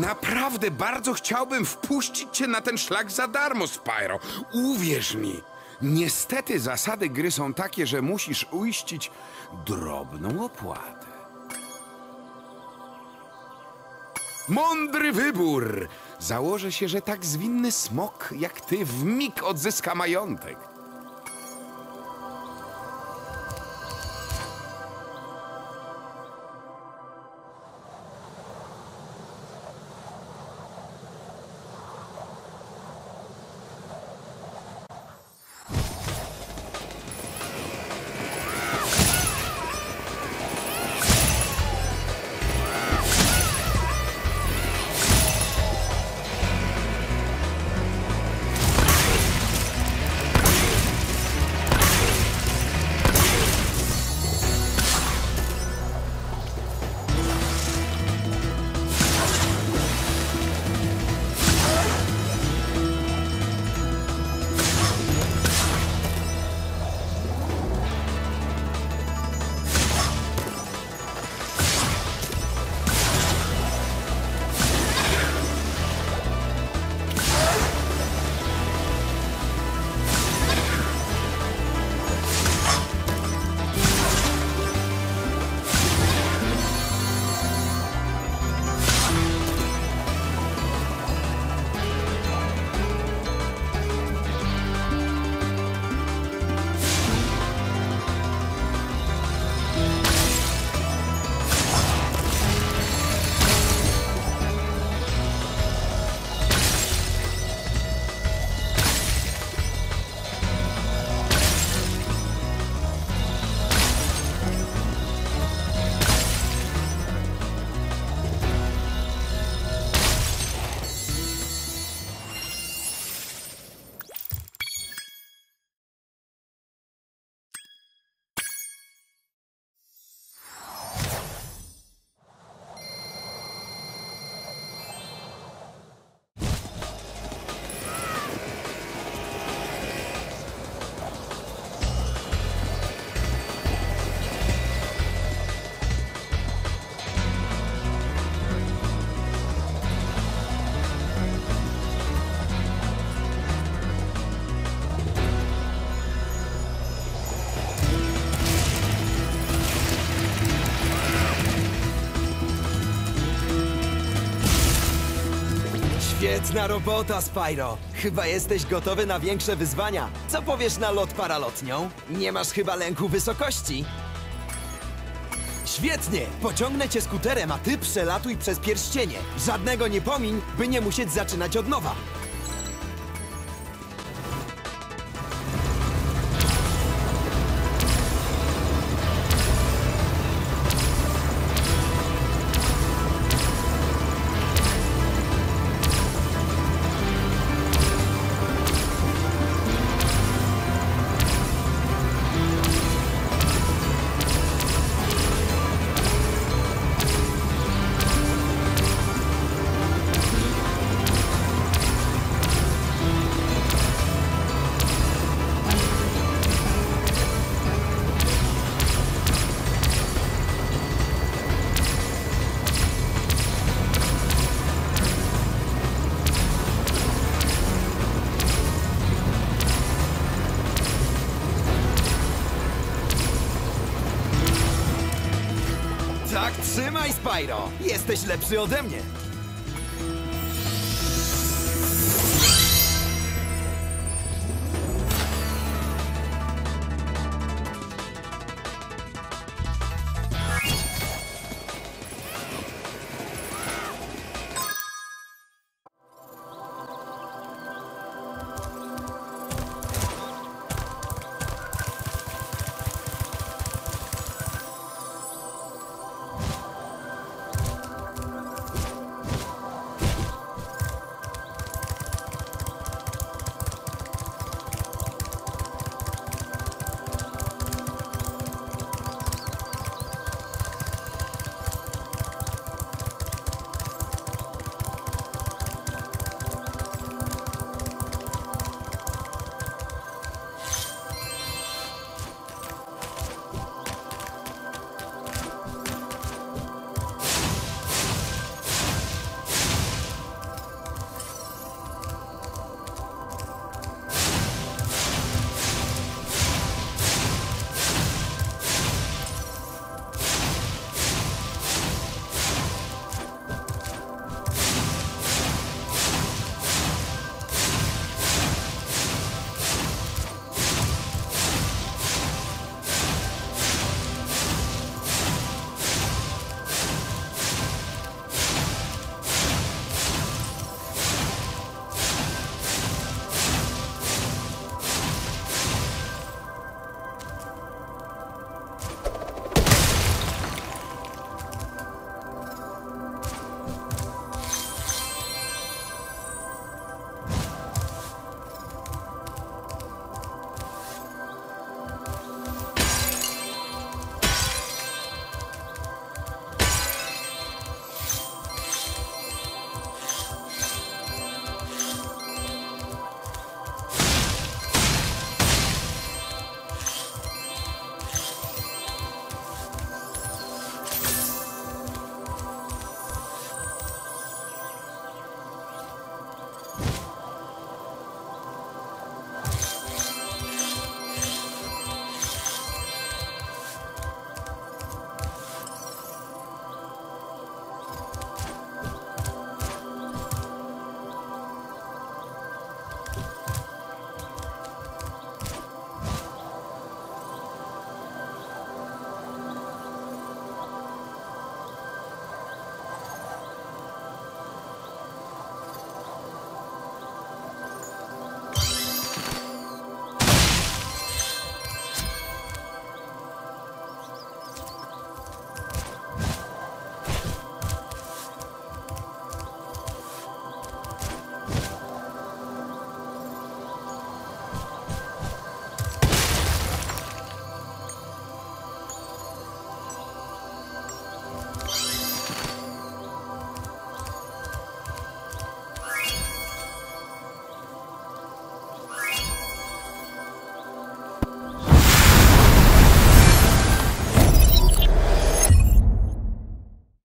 Naprawdę bardzo chciałbym wpuścić cię na ten szlak za darmo, Spyro. Uwierz mi. Niestety zasady gry są takie, że musisz uiścić drobną opłatę. Mądry wybór! Założę się, że tak zwinny smok jak ty w mig odzyska majątek. Świetna robota, Spyro. Chyba jesteś gotowy na większe wyzwania. Co powiesz na lot paralotnią? Nie masz chyba lęku wysokości? Świetnie! Pociągnę cię skuterem, a ty przelatuj przez pierścienie. Żadnego nie pomiń, by nie musieć zaczynać od nowa. Trzymaj, Spyro! Jesteś lepszy ode mnie.